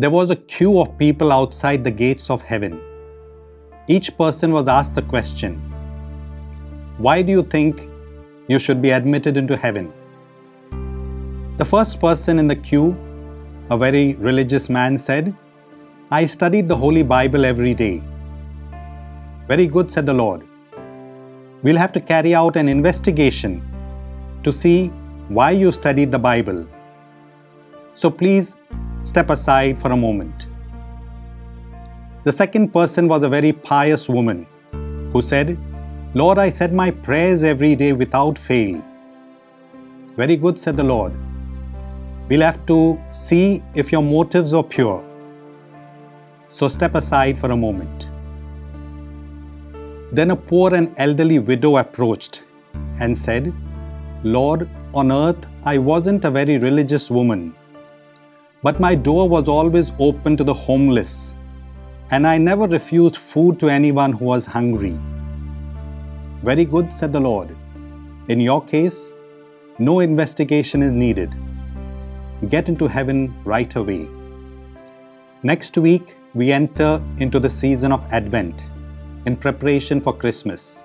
There was a queue of people outside the gates of heaven. Each person was asked the question Why do you think you should be admitted into heaven? The first person in the queue, a very religious man, said, I studied the Holy Bible every day. Very good, said the Lord. We'll have to carry out an investigation to see why you studied the Bible. So please step aside for a moment. The second person was a very pious woman who said, Lord, I said my prayers every day without fail. Very good, said the Lord. We'll have to see if your motives are pure. So step aside for a moment. Then a poor and elderly widow approached and said, Lord, on earth I wasn't a very religious woman, but my door was always open to the homeless, and I never refused food to anyone who was hungry. Very good, said the Lord. In your case, no investigation is needed. Get into heaven right away. Next week, we enter into the season of Advent in preparation for Christmas.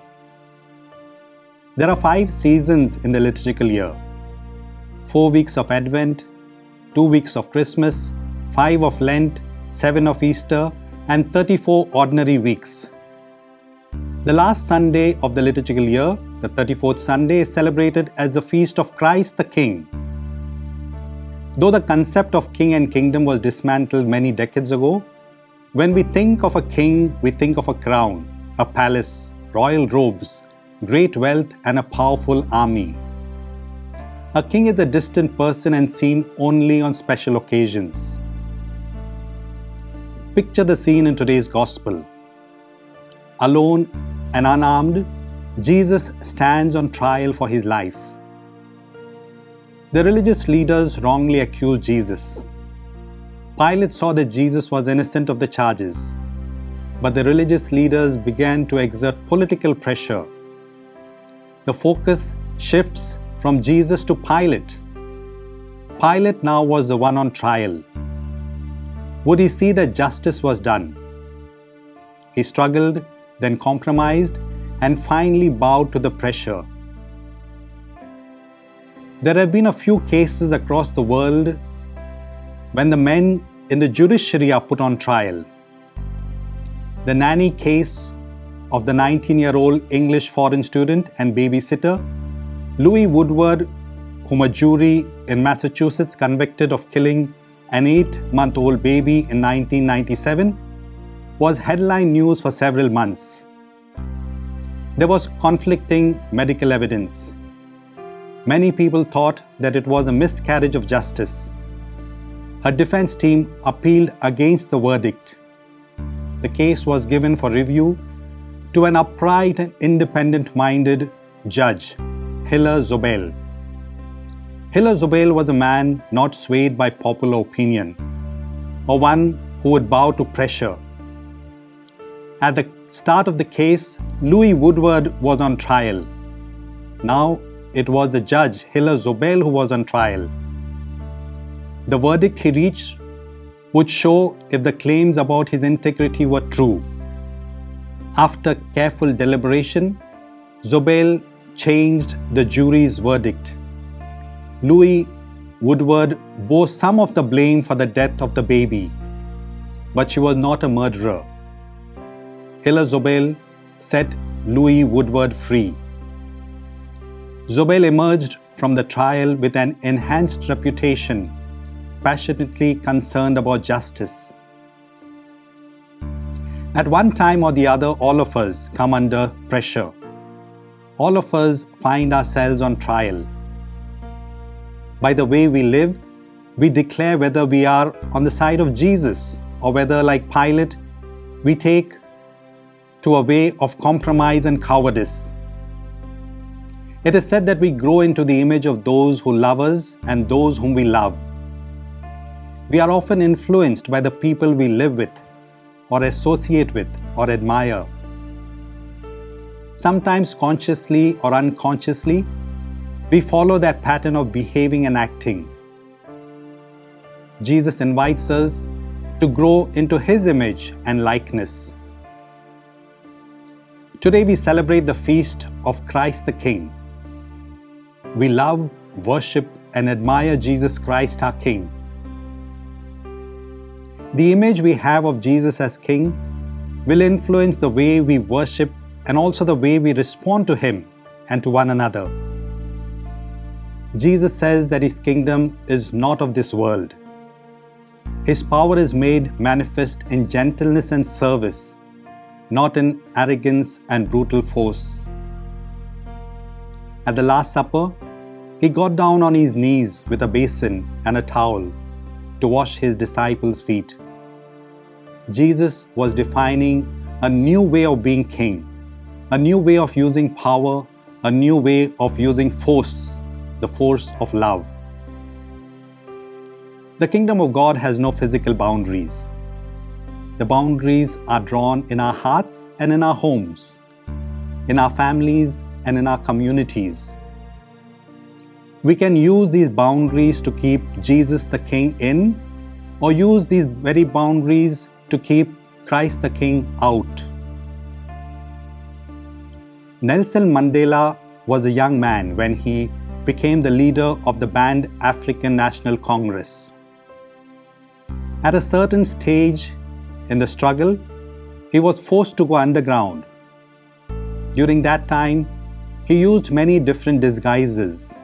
There are five seasons in the liturgical year four weeks of Advent, two weeks of Christmas, five of Lent, seven of Easter, and 34 ordinary weeks. The last Sunday of the liturgical year, the 34th Sunday, is celebrated as the feast of Christ the King. Though the concept of king and kingdom was dismantled many decades ago, when we think of a king, we think of a crown, a palace, royal robes, great wealth, and a powerful army. A king is a distant person and seen only on special occasions. Picture the scene in today's Gospel. Alone and unarmed, Jesus stands on trial for his life. The religious leaders wrongly accuse Jesus. Pilate saw that Jesus was innocent of the charges, but the religious leaders began to exert political pressure. The focus shifts from Jesus to Pilate. Pilate now was the one on trial. Would he see that justice was done? He struggled, then compromised, and finally bowed to the pressure. There have been a few cases across the world when the men in the judiciary are put on trial. The nanny case of the 19 year old English foreign student and babysitter, Louise Woodward, whom a jury in Massachusetts convicted of killing an eight month old baby in 1997, was headline news for several months. There was conflicting medical evidence. Many people thought that it was a miscarriage of justice a defense team appealed against the verdict. The case was given for review to an upright and independent minded judge, Hiller Zobel. Hiller Zobel was a man not swayed by popular opinion, or one who would bow to pressure. At the start of the case, Louise Woodward was on trial. Now it was the judge, Hiller Zobel, who was on trial. The verdict he reached would show if the claims about his integrity were true. After careful deliberation, Zobel changed the jury's verdict. Louise Woodward bore some of the blame for the death of the baby, but she was not a murderer. Hiller Zobel set Louise Woodward free. Zobel emerged from the trial with an enhanced reputation passionately concerned about justice. At one time or the other, all of us come under pressure. All of us find ourselves on trial. By the way we live, we declare whether we are on the side of Jesus or whether, like Pilate, we take to a way of compromise and cowardice. It is said that we grow into the image of those who love us and those whom we love. We are often influenced by the people we live with, or associate with, or admire. Sometimes consciously or unconsciously, we follow that pattern of behaving and acting. Jesus invites us to grow into His image and likeness. Today we celebrate the feast of Christ the King. We love, worship, and admire Jesus Christ our King. The image we have of Jesus as King will influence the way we worship and also the way we respond to Him and to one another. Jesus says that His kingdom is not of this world. His power is made manifest in gentleness and service, not in arrogance and brutal force. At the Last Supper, he got down on his knees with a basin and a towel to wash his disciples' feet. Jesus was defining a new way of being king, a new way of using power, a new way of using force, the force of love. The kingdom of God has no physical boundaries. The boundaries are drawn in our hearts and in our homes, in our families and in our communities we can use these boundaries to keep Jesus the King in, or use these very boundaries to keep Christ the King out. Nelson Mandela was a young man when he became the leader of the banned African National Congress. At a certain stage in the struggle, he was forced to go underground. During that time, he used many different disguises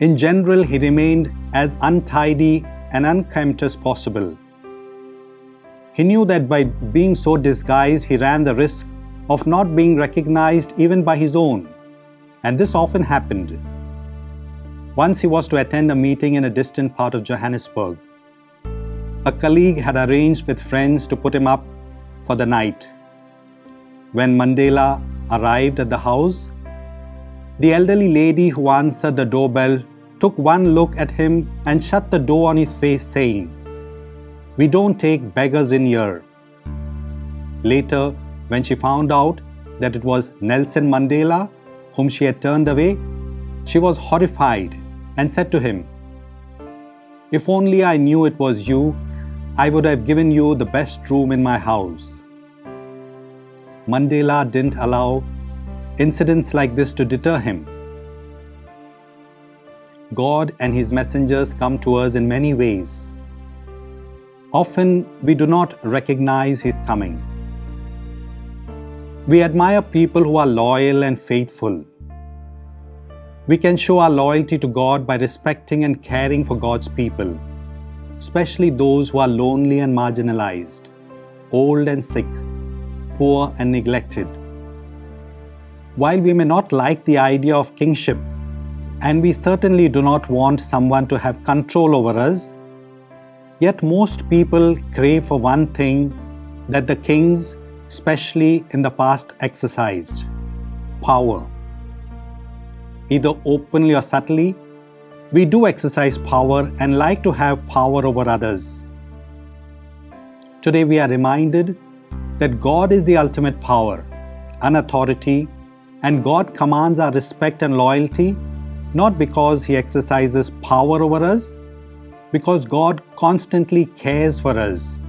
in general, he remained as untidy and unkempt as possible. He knew that by being so disguised, he ran the risk of not being recognized even by his own, and this often happened. Once he was to attend a meeting in a distant part of Johannesburg. A colleague had arranged with friends to put him up for the night. When Mandela arrived at the house, the elderly lady who answered the doorbell took one look at him and shut the door on his face, saying, We don't take beggars in here. Later, when she found out that it was Nelson Mandela whom she had turned away, she was horrified and said to him, If only I knew it was you, I would have given you the best room in my house. Mandela didn't allow incidents like this to deter him. God and His messengers come to us in many ways. Often we do not recognize His coming. We admire people who are loyal and faithful. We can show our loyalty to God by respecting and caring for God's people, especially those who are lonely and marginalized, old and sick, poor and neglected. While we may not like the idea of kingship, and we certainly do not want someone to have control over us, yet most people crave for one thing that the kings, especially in the past, exercised power. Either openly or subtly, we do exercise power and like to have power over others. Today we are reminded that God is the ultimate power, an authority, and God commands our respect and loyalty not because He exercises power over us, because God constantly cares for us.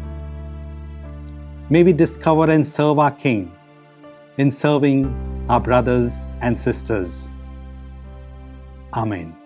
May we discover and serve our King in serving our brothers and sisters. Amen.